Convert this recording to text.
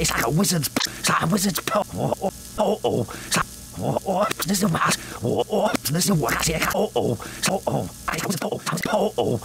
it's like a wizard's, it's like a wizard's. Oh, oh, oh, oh. It's like, oh, oh, this is a mask. oh, oh, this is what I say. Oh, oh, so, oh, I was, oh, oh, oh.